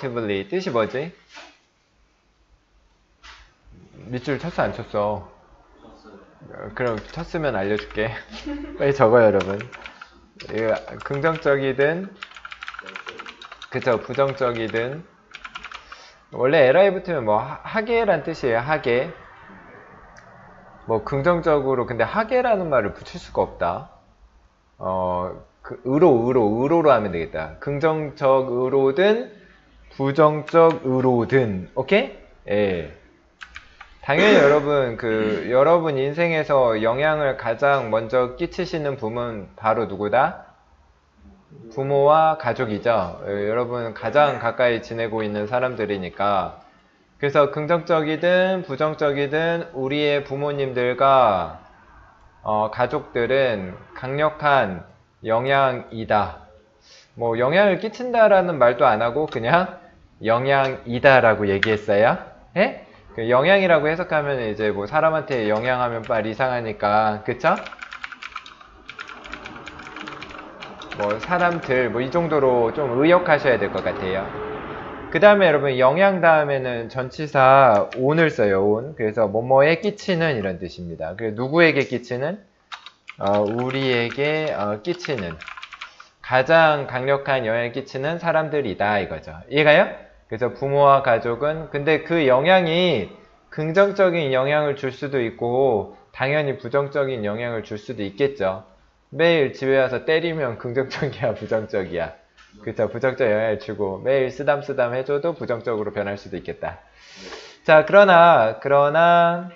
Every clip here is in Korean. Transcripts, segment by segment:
productively 뜻이 뭐지? 밑줄 쳤어 안 쳤어? 어, 그럼 쳤으면 알려줄게. 빨리 적어요 여러분. 긍정적이든 그쵸 부정적이든 원래 li 붙으면 뭐 하- 하계란 뜻이에요 하계. 뭐 긍정적으로 근데 하계라는 말을 붙일 수가 없다. 어, 그 의로, 의로, 의로로 하면 되겠다. 긍정적 의로든 부정적 의로든, 오케이? 예. 당연히 여러분, 그, 여러분 인생에서 영향을 가장 먼저 끼치시는 분은 바로 누구다? 부모와 가족이죠. 예, 여러분 가장 가까이 지내고 있는 사람들이니까. 그래서 긍정적이든 부정적이든 우리의 부모님들과 어, 가족들은 강력한 영향이다. 뭐 영향을 끼친다라는 말도 안 하고 그냥 영향이다라고 얘기했어요. 예? 그 영향이라고 해석하면 이제 뭐 사람한테 영향하면 말 이상하니까 그쵸? 뭐 사람들 뭐 이 정도로 좀 의역하셔야 될 것 같아요. 그 다음에 여러분 영향 다음에는 전치사 on을 써요. on. 그래서 뭐뭐에 끼치는 이런 뜻입니다. 그 누구에게 끼치는? 어, 우리에게 어, 끼치는 가장 강력한 영향을 끼치는 사람들이다 이거죠. 이해가요? 그래서 부모와 가족은 근데 그 영향이 긍정적인 영향을 줄 수도 있고 당연히 부정적인 영향을 줄 수도 있겠죠. 매일 집에 와서 때리면 긍정적이야 부정적이야. 그쵸 부정적 영향을 주고 매일 쓰담쓰담 해줘도 부정적으로 변할 수도 있겠다. 자 그러나 그러나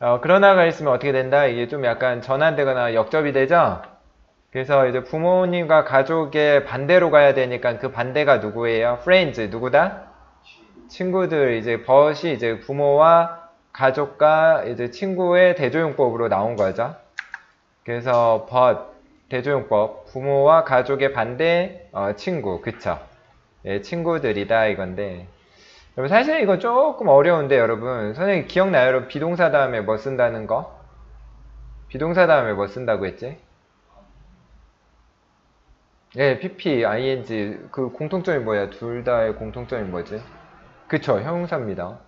어, 그러나가 있으면 어떻게 된다? 이게 좀 약간 전환되거나 역접이 되죠? 그래서 이제 부모님과 가족의 반대로 가야 되니까 그 반대가 누구예요? friends, 누구다? 친구들, 이제 벗이 이제 부모와 가족과 이제 친구의 대조용법으로 나온 거죠. 그래서 벗, 대조용법, 부모와 가족의 반대, 어, 친구, 그쵸? 예, 친구들이다 이건데. 여러분 사실 이거 조금 어려운데 여러분 선생님 기억나요? 여러분 비동사 다음에 뭐 쓴다는 거? 비동사 다음에 뭐 쓴다고 했지? 예, pp, ing 그 공통점이 뭐야? 둘 다의 공통점이 뭐지? 그쵸, 형용사입니다.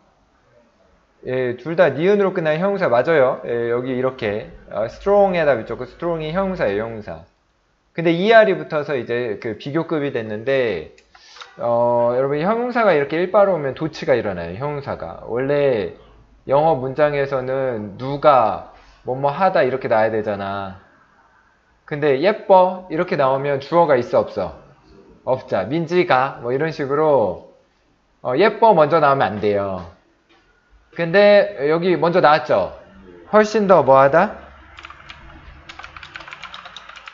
예, 둘 다 니은으로 끝난 형용사 맞아요. 예, 여기 이렇게 어, strong에다 붙였고 strong이 형용사예요, 형용사. 근데 er이 붙어서 이제 그 비교급이 됐는데 어, 여러분 형용사가 이렇게 일바로 오면 도치가 일어나요. 형용사가 원래 영어 문장에서는 누가 뭐뭐 하다 이렇게 나와야 되잖아. 근데 예뻐 이렇게 나오면 주어가 있어 없어? 없자. 민지가 뭐 이런 식으로 어, 예뻐 먼저 나오면 안 돼요. 근데 여기 먼저 나왔죠. 훨씬 더 뭐하다?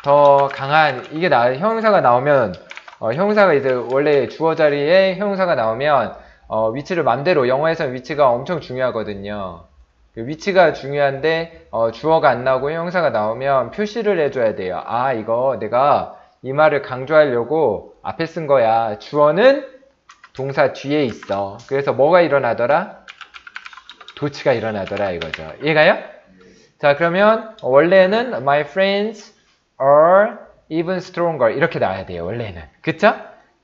더 강한 이게 나 형용사가 나오면 어, 형용사가 이제 원래 주어 자리에 형용사가 나오면 어, 위치를 맘대로 영어에서는 위치가 엄청 중요하거든요. 그 위치가 중요한데 어, 주어가 안 나오고 형용사가 나오면 표시를 해줘야 돼요. 아 이거 내가 이 말을 강조하려고 앞에 쓴 거야. 주어는 동사 뒤에 있어. 그래서 뭐가 일어나더라? 도치가 일어나더라 이거죠. 이해가요? 자 그러면 원래는 my friends are even stronger 이렇게 나와야 돼요. 원래는. 그쵸?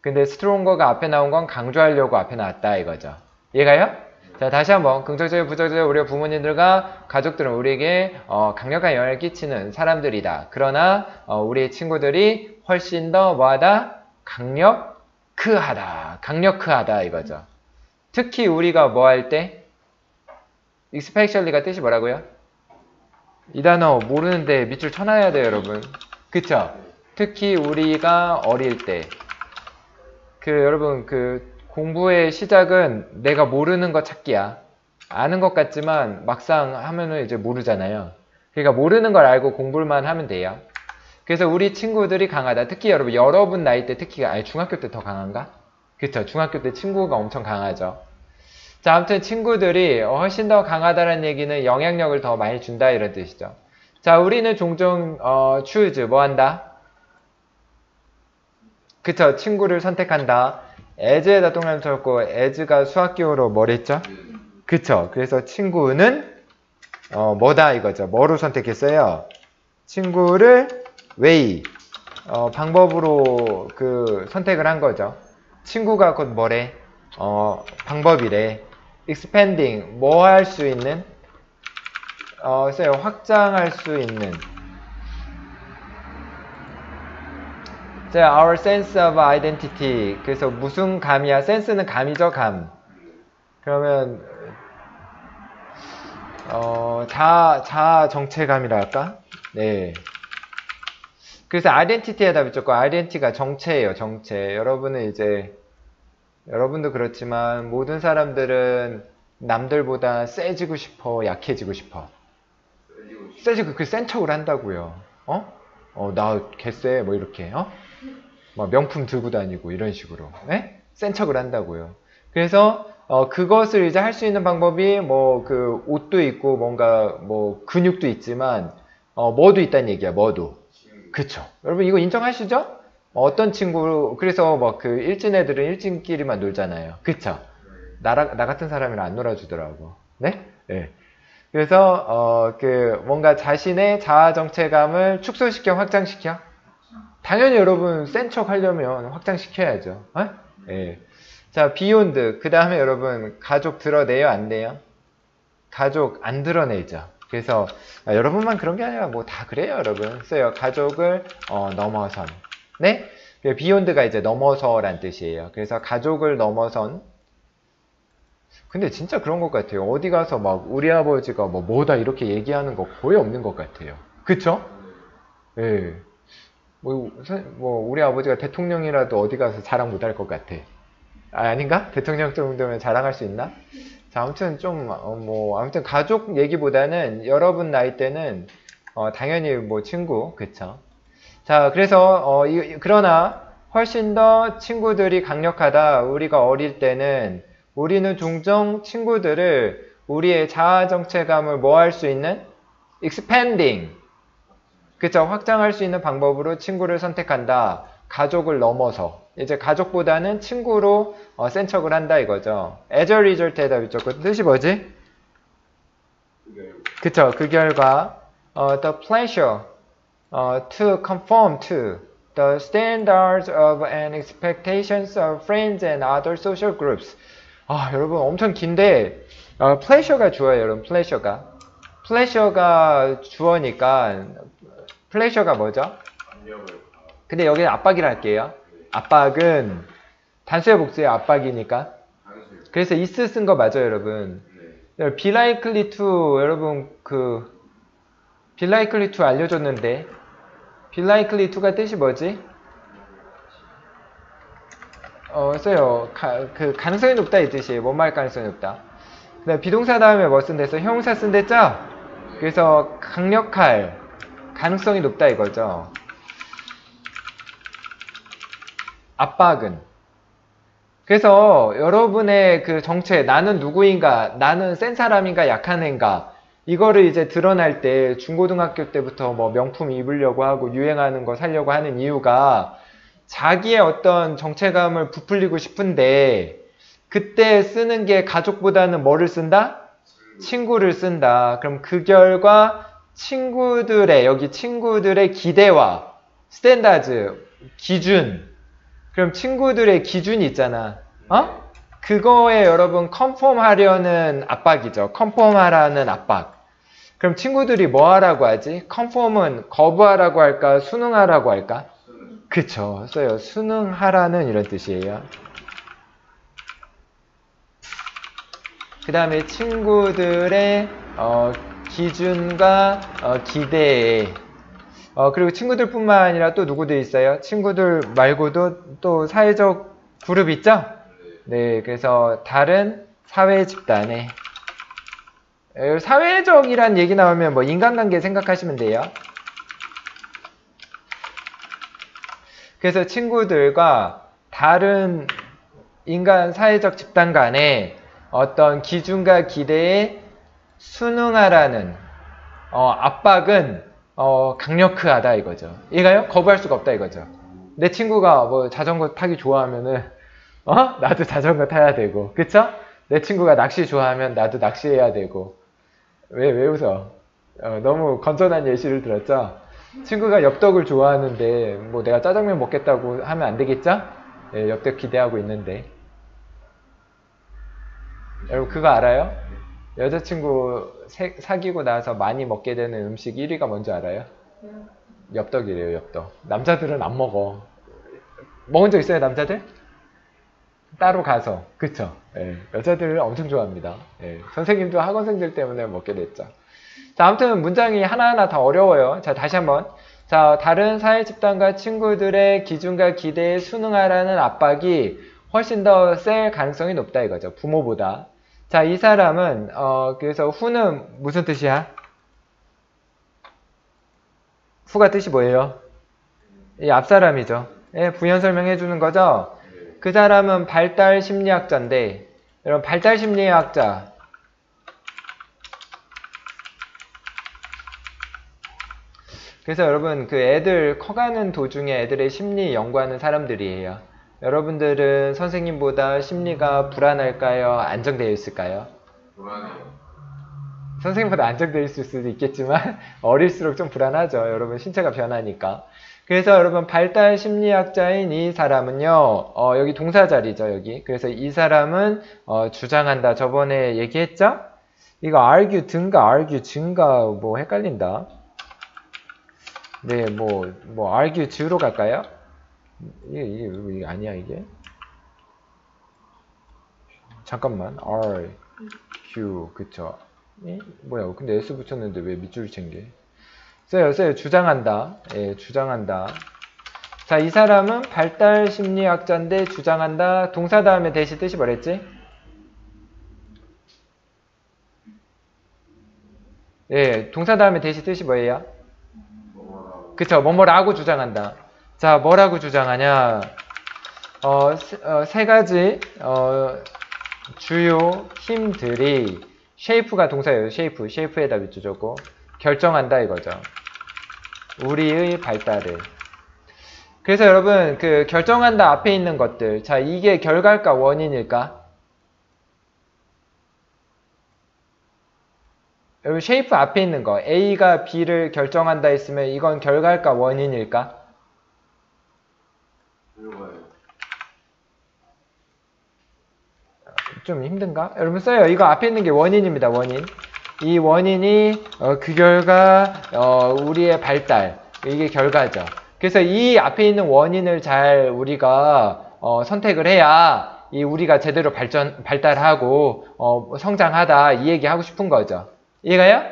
근데 stronger가 앞에 나온 건 강조하려고 앞에 나왔다 이거죠. 이해가요? 자 다시 한번 긍정적인 부정적인 우리 부모님들과 가족들은 우리에게 어, 강력한 영향을 끼치는 사람들이다. 그러나 어, 우리의 친구들이 훨씬 더 뭐하다? 강력크하다. 강력크하다 이거죠. 특히 우리가 뭐 할 때? especially가 뜻이 뭐라고요? 이 단어 모르는데 밑줄 쳐놔야 돼요 여러분. 그쵸? 특히 우리가 어릴 때. 그 여러분 그 공부의 시작은 내가 모르는 거 찾기야. 아는 것 같지만 막상 하면은 이제 모르잖아요. 그러니까 모르는 걸 알고 공부만 하면 돼요. 그래서 우리 친구들이 강하다. 특히 여러분 여러분 나이 때 특히 아니 중학교 때 더 강한가? 그쵸? 중학교 때 친구가 엄청 강하죠. 자, 아무튼 친구들이 훨씬 더 강하다는 얘기는 영향력을 더 많이 준다 이런 뜻이죠. 자, 우리는 종종 어, choose 뭐 한다? 그쵸? 친구를 선택한다. As에다 동그라미 쳐놓고 as가 수학기호로 뭐랬죠? 그쵸? 그래서 친구는 어, 뭐다 이거죠. 뭐로 선택했어요? 친구를 way 어, 방법으로 그 선택을 한 거죠. 친구가 곧 뭐래? 어, 방법이래. expanding, 뭐 할 수 있는? 어, 써요. 확장할 수 있는. 자, our sense of identity. 그래서 무슨 감이야? 센스는 감이죠, 감. 그러면, 어, 자, 자 정체감이라 할까? 네. 그래서 아이덴티티에 조금 아이덴티가 정체예요, 정체. 여러분은 이제 여러분도 그렇지만 모든 사람들은 남들보다 세지고 싶어, 약해지고 싶어. 세지고 그센 척을 한다고요. 어? 어, 나 개쎄 뭐 이렇게. 어? 막 명품 들고 다니고 이런 식으로. 네? 센 척을 한다고요. 그래서 어, 그것을 이제 할 수 있는 방법이 뭐 그 옷도 있고 뭔가 뭐 근육도 있지만 어, 뭐도 있다는 얘기야. 뭐도. 그쵸. 여러분 이거 인정하시죠? 어떤 친구, 그래서 뭐그 일진 애들은 일진끼리만 놀잖아요. 그쵸? 나, 나 같은 사람이랑 안 놀아주더라고. 네? 네. 그래서, 어, 그, 뭔가 자신의 자아 정체감을 축소시켜, 확장시켜? 당연히 여러분, 센 척 하려면 확장시켜야죠. 어? 네. 자, beyond. 그 다음에 여러분, 가족 드러내요, 안 내요? 가족 안 드러내죠. 그래서 아, 여러분만 그런 게 아니라 뭐 다 그래요, 여러분. 써요. 가족을 어, 넘어선. 네? beyond가 이제 넘어서란 뜻이에요. 그래서 가족을 넘어선. 근데 진짜 그런 것 같아요. 어디 가서 막 우리 아버지가 뭐 뭐다 이렇게 얘기하는 거 거의 없는 것 같아요. 그쵸? 예. 네. 뭐, 뭐, 우리 아버지가 대통령이라도 어디 가서 자랑 못할 것 같아. 아, 아 닌가? 대통령 정도면 자랑할 수 있나? 자, 아무튼 좀, 어, 뭐, 아무튼 가족 얘기보다는 여러분 나이 때는, 어, 당연히 뭐 친구, 그쵸? 자, 그래서, 어, 이, 그러나 훨씬 더 친구들이 강력하다. 우리가 어릴 때는 우리는 종종 친구들을 우리의 자아 정체감을 뭐 할 수 있는? expanding. 그쵸? 확장할 수 있는 방법으로 친구를 선택한다. 가족을 넘어서. 이제 가족보다는 친구로 어, 센 척을 한다 이거죠. as a result 대답이 조금 뜻이 뭐지? 그쵸. 그 결과 어, the pleasure 어, to conform to the standards of and expectations of friends and other social groups. 아, 여러분 엄청 긴데 어, pleasure가 주어요, 여러분. pleasure가. pleasure가 주어니까 pleasure가 뭐죠? 근데 여기는 압박이라 할게요. 압박은 단수의 복수의 압박이니까. 그래서 is 쓴거 맞아요, 여러분. 네. be likely to 여러분 그 likely to 알려줬는데 likely to가 뜻이 뭐지? 어, 써요. 가, 그 가능성이 높다 이 뜻이에요. 뭐말 가능성이 높다. 그 다음 비동사 다음에 뭐 쓴댔어? 형용사 쓴댔죠? 그래서 강력할 가능성이 높다 이거죠. 압박은. 그래서 여러분의 그 정체, 나는 누구인가, 나는 센 사람인가, 약한 애인가, 이거를 이제 드러날 때 중고등학교 때부터 뭐 명품 입으려고 하고 유행하는 거 살려고 하는 이유가 자기의 어떤 정체감을 부풀리고 싶은데 그때 쓰는 게 가족보다는 뭐를 쓴다? 친구를 쓴다. 그럼 그 결과 친구들의, 여기 친구들의 기대와 standard, 기준, 그럼 친구들의 기준이 있잖아. 어? 그거에 여러분 conform 하려는 압박이죠. conform 하라는 압박. 그럼 친구들이 뭐 하라고 하지? conform은 거부하라고 할까? 순응하라고 할까? 그쵸. 써요. 순응하라는 이런 뜻이에요. 그 다음에 친구들의 어, 기준과 어, 기대에 어, 그리고 친구들뿐만 아니라 또 누구들 있어요? 친구들 말고도 또 사회적 그룹 있죠? 네, 그래서 다른 사회 집단에 사회적이란 얘기 나오면 뭐 인간관계 생각하시면 돼요. 그래서 친구들과 다른 인간 사회적 집단 간에 어떤 기준과 기대에 순응하라는 어, 압박은 어, 강력하다 이거죠. 이가요? 거부할 수가 없다 이거죠. 내 친구가 뭐 자전거 타기 좋아하면은 어? 나도 자전거 타야 되고 그쵸? 내 친구가 낚시 좋아하면 나도 낚시해야 되고 왜, 왜 웃어? 어, 너무 건전한 예시를 들었죠? 친구가 엽떡을 좋아하는데 뭐 내가 짜장면 먹겠다고 하면 안 되겠죠? 예, 엽떡 기대하고 있는데. 여러분 그거 알아요? 여자친구 새- 사귀고 나서 많이 먹게 되는 음식 1위가 뭔지 알아요? 엽떡이래요, 엽떡. 남자들은 안 먹어. 먹은 적 있어요, 남자들? 따로 가서. 그쵸? 예, 여자들 엄청 좋아합니다. 예, 선생님도 학원생들 때문에 먹게 됐죠. 자, 아무튼 문장이 하나하나 다 어려워요. 자, 다시 한번. 자, 다른 사회 집단과 친구들의 기준과 기대에 순응하라는 압박이 훨씬 더 셀 가능성이 높다 이거죠. 부모보다. 자, 이 사람은, 어, 그래서 후는 무슨 뜻이야? 후가 뜻이 뭐예요? 이 앞사람이죠. 예, 부연 설명해 주는 거죠. 그 사람은 발달 심리학자인데, 여러분 발달 심리학자 그래서 여러분 그 애들 커가는 도중에 애들의 심리 연구하는 사람들이에요. 여러분들은 선생님보다 심리가 불안할까요? 안정되어 있을까요? 불안해요. 선생님보다 안정되어 있을 수도 있겠지만 어릴수록 좀 불안하죠. 여러분 신체가 변하니까. 그래서 여러분 발달 심리학자인 이 사람은요. 어, 여기 동사 자리죠. 여기. 그래서 이 사람은 어, 주장한다. 저번에 얘기했죠? 이거 argue 등가 argue 증가 뭐 헷갈린다. 네, 뭐, 뭐, argue 즈로 갈까요? 이게, 이게, 이게 아니야, 이게? 잠깐만, argue, 그쵸. 이? 뭐야, 근데 S 붙였는데 왜 밑줄을 챙겨? 써요, 써요. 주장한다. 예, 주장한다. 자, 이 사람은 발달 심리학자인데 주장한다. 동사 다음에 대시 뜻이 뭐랬지? 예, 동사 다음에 대시 뜻이 뭐예요? 그쵸, 뭐뭐라고 주장한다. 자, 뭐라고 주장하냐? 어, 세, 어, 세 가지, 어, 주요 힘들이, shape가 동사예요. shape. shape에다 밑줄 줬고, 결정한다 이거죠. 우리의 발달을. 그래서 여러분, 그, 결정한다 앞에 있는 것들. 자, 이게 결과일까, 원인일까? 여러분, shape 앞에 있는 거. A가 B를 결정한다 했으면 이건 결과일까, 원인일까? 이거예요. 좀 힘든가? 여러분 써요. 이거 앞에 있는 게 원인입니다. 원인. 이 원인이 어, 그 결과 어, 우리의 발달 이게 결과죠. 그래서 이 앞에 있는 원인을 잘 우리가 어, 선택을 해야 이 우리가 제대로 발전 발달하고 어, 성장하다 이 얘기 하고 싶은 거죠. 이해가요?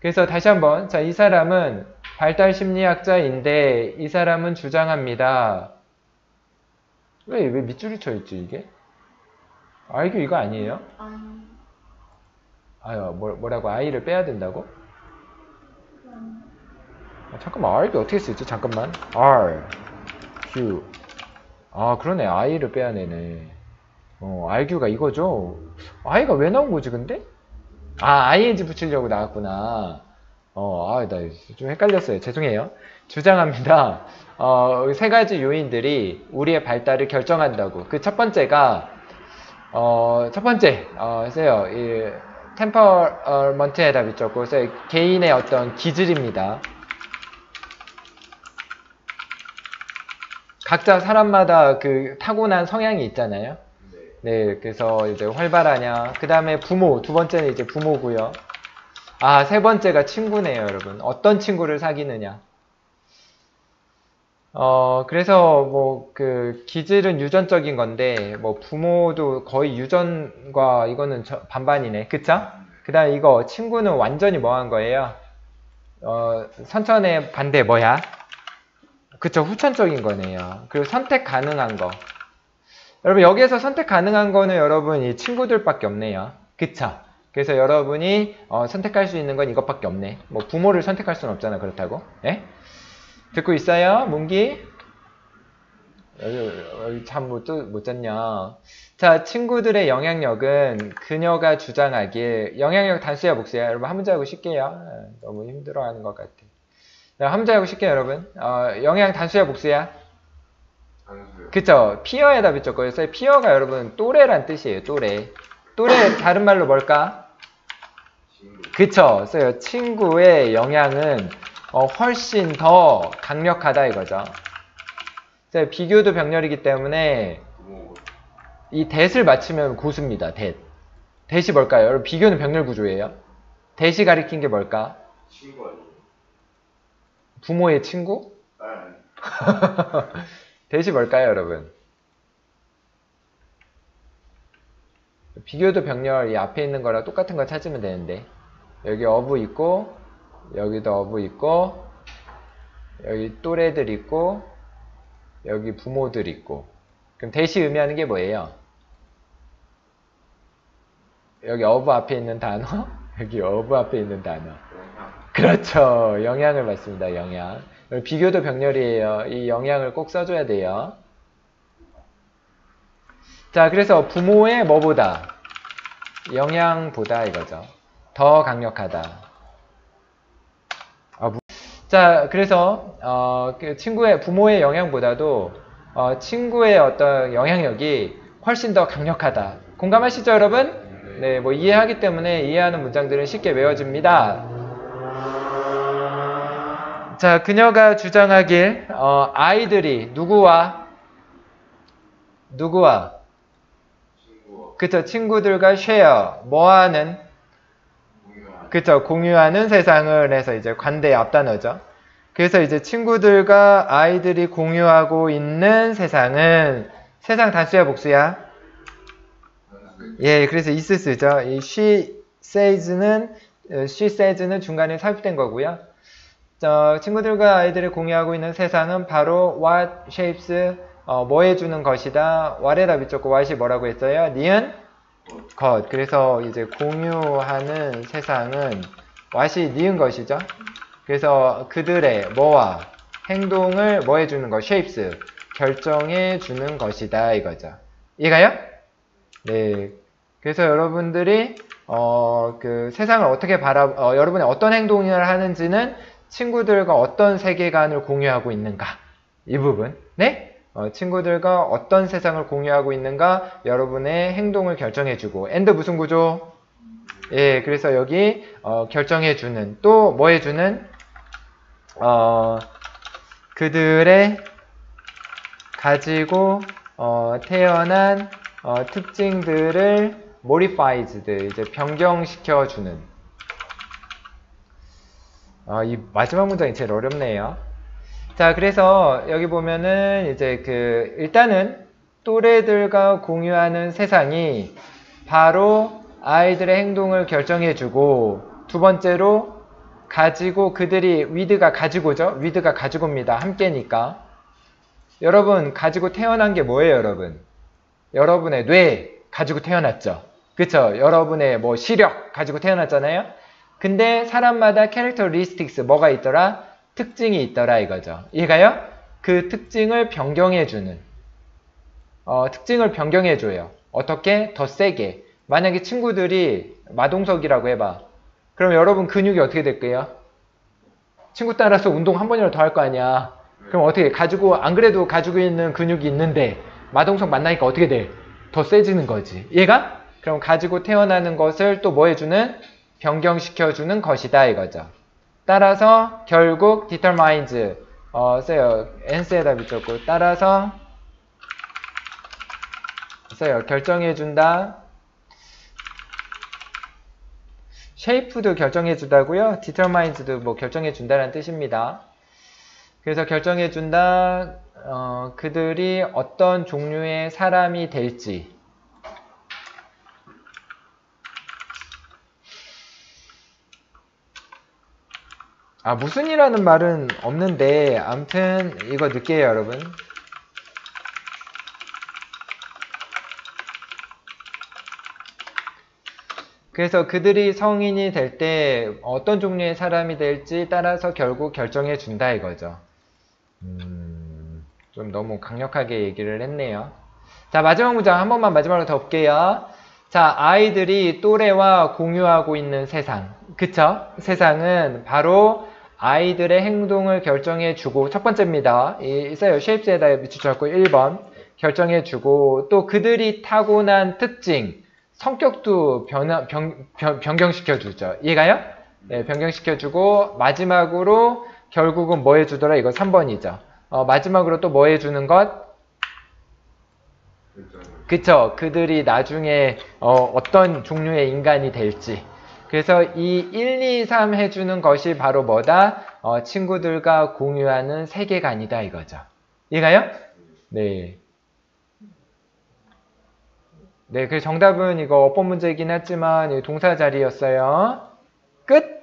그래서 다시 한번 자 이 사람은 발달 심리학자인데 이 사람은 주장합니다. 왜 왜 밑줄이 쳐 있지 이게? 아이고 이거 아니에요? 아니, 아유 뭐, 뭐라고 아이를 빼야 된다고? 아, 잠깐만 R이 어떻게 쓰였지? 잠깐만 R Q 아 그러네 I를 빼야 되네 어 RQ가 이거죠? I가 왜 나온 거지 근데? 아 ING 붙이려고 나왔구나 어 아 나 좀 헷갈렸어요 죄송해요 주장합니다 어, 세 가지 요인들이 우리의 발달을 결정한다고 그 첫 번째가 어, 첫 번째 어, 세요 이 템퍼먼트에다 붙였고 세 개인의 어떤 기질입니다 각자 사람마다 그 타고난 성향이 있잖아요. 네. 네, 그래서 이제 활발하냐. 그 다음에 부모, 두 번째는 이제 부모고요. 아, 세 번째가 친구네요, 여러분. 어떤 친구를 사귀느냐. 어, 그래서 뭐 그 기질은 유전적인 건데 뭐 부모도 거의 유전과 이거는 저- 반반이네. 그쵸? 그 다음에 이거 친구는 완전히 뭐한 거예요? 어, 선천의 반대 뭐야? 그쵸, 후천적인 거네요. 그리고 선택 가능한 거. 여러분, 여기에서 선택 가능한 거는 여러분, 이 친구들밖에 없네요. 그쵸? 그래서 여러분이 어, 선택할 수 있는 건 이것밖에 없네. 뭐, 부모를 선택할 수는 없잖아, 그렇다고. 예? 듣고 있어요? 문기? 참못 잤냐. 자, 친구들의 영향력은 그녀가 주장하길, 영향력 단수야, 복수야? 여러분, 한 문제 하고 쉽게요. 예, 너무 힘들어 하는 것 같아. 자, 한 문제 하고 쉽게요, 여러분. 어, 영향 단수야, 복수야? 그쵸. 피어에다 붙였고요. 그래서 피어가 여러분 또래란 뜻이에요. 또래. 또래 다른 말로 뭘까? 친구. 그쵸. 써요. 친구의 영향은 어, 훨씬 더 강력하다 이거죠. 자, 비교도 병렬이기 때문에 이 대를 맞추면 고수입니다. 대. 대시 뭘까요? 여러분 비교는 병렬 구조예요. 대시 가리킨 게 뭘까? 친구 아니에요? 부모의 친구? 아, 대시 뭘까요, 여러분? 비교도 병렬 이 앞에 있는 거랑 똑같은 거 찾으면 되는데 여기 어부 있고 여기도 어부 있고 여기 또래들 있고 여기 부모들 있고 그럼 대시 의미하는 게 뭐예요? 여기 어부 앞에 있는 단어 여기 어부 앞에 있는 단어. 그렇죠. 영향을 받습니다. 영향. 비교도 병렬이에요. 이 영향을 꼭 써줘야 돼요. 자, 그래서 부모의 뭐보다? 영향보다 이거죠. 더 강력하다. 자, 그래서 어, 그 친구의 부모의 영향보다도 어, 친구의 어떤 영향력이 훨씬 더 강력하다. 공감하시죠, 여러분? 네, 뭐 이해하기 때문에 이해하는 문장들은 쉽게 외워집니다. 자, 그녀가 주장하길 어, 아이들이 누구와 누구와 그쵸 친구들과 쉐어 뭐하는 그쵸 공유하는 세상을 해서 이제 관대 앞단어죠. 그래서 이제 친구들과 아이들이 공유하고 있는 세상은 세상 단수야 복수야? 예, 그래서 is 쓰죠. 이 she says는 어, she says는 중간에 삽입된 거고요. 저 친구들과 아이들이 공유하고 있는 세상은 바로 what shapes 어, 뭐 해주는 것이다. what에다 비쳤고 what이 뭐라고 했어요? 니은 것. 그래서 이제 공유하는 세상은 what이 니은 것이죠. 그래서 그들의 뭐와 행동을 뭐 해주는 것, shapes 결정해 주는 것이다 이거죠. 이해가요? 네. 그래서 여러분들이 어, 그 세상을 어떻게 바라, 어, 여러분이 어떤 행동을 하는지는 친구들과 어떤 세계관을 공유하고 있는가. 이 부분. 네? 어, 친구들과 어떤 세상을 공유하고 있는가 여러분의 행동을 결정해주고. and 무슨 구조? 예, 그래서 여기 어, 결정해주는 또 뭐 해주는 어, 그들의 가지고 어, 태어난 어, 특징들을 modified 이제 변경시켜주는 아, 이 마지막 문장이 제일 어렵네요. 자, 그래서 여기 보면은 이제 그 일단은 또래들과 공유하는 세상이 바로 아이들의 행동을 결정해주고 두 번째로 가지고 그들이 위드가 가지고죠. 위드가 가지고입니다. 함께니까. 여러분 가지고 태어난 게 뭐예요, 여러분? 여러분의 뇌 가지고 태어났죠. 그쵸? 여러분의 뭐 시력 가지고 태어났잖아요. 근데 사람마다 캐릭터리스틱스 뭐가 있더라? 특징이 있더라 이거죠. 이해가요? 그 특징을 변경해주는 어, 특징을 변경해줘요. 어떻게? 더 세게. 만약에 친구들이 마동석이라고 해봐. 그럼 여러분 근육이 어떻게 될게요? 친구 따라서 운동 한 번이라도 더 할 거 아니야. 그럼 어떻게 가지고 안 그래도 가지고 있는 근육이 있는데 마동석 만나니까 어떻게 돼? 더 세지는 거지. 얘가? 그럼 가지고 태어나는 것을 또 뭐 해주는? 변경시켜주는 것이다 이거죠. 따라서 결국 determines 어 써요. n스에다 붙였고 따라서 써요. 결정해준다. shape도 결정해주다고요. determines도 뭐 결정해준다는 뜻입니다. 그래서 결정해준다. 어, 그들이 어떤 종류의 사람이 될지. 아, 무슨 이라는 말은 없는데, 암튼, 이거 늦게요, 여러분. 그래서 그들이 성인이 될 때 어떤 종류의 사람이 될지 따라서 결국 결정해 준다 이거죠. 음, 좀 너무 강력하게 얘기를 했네요. 자, 마지막 문장 한 번만 마지막으로 더 볼게요. 자, 아이들이 또래와 공유하고 있는 세상. 그쵸? 세상은 바로 아이들의 행동을 결정해 주고, 첫 번째입니다. 이, 있어요. 쉐입스에다 비추셨고, 1번. 결정해 주고, 또 그들이 타고난 특징, 성격도 변화, 변, 변, 변경시켜 주죠. 이해가요? 네, 변경시켜 주고, 마지막으로 결국은 뭐 해주더라? 이거 3번이죠. 어, 마지막으로 또 뭐 해주는 것? 그쵸. 그들이 나중에 어, 떤 종류의 인간이 될지. 그래서 이 1, 2, 3 해주는 것이 바로 뭐다? 어, 친구들과 공유하는 세계관이다 이거죠. 이해가요? 네. 네, 그 정답은 이거 어법 문제이긴 했지만 이 동사 자리였어요. 끝!